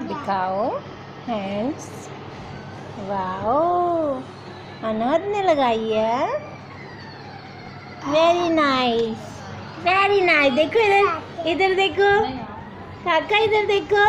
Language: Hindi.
दिखाओ। हैंड्स वाओ अनहद ने लगाई है। वेरी नाइस वेरी नाइस देखो इधर। इधर देखो। काका इधर देखो।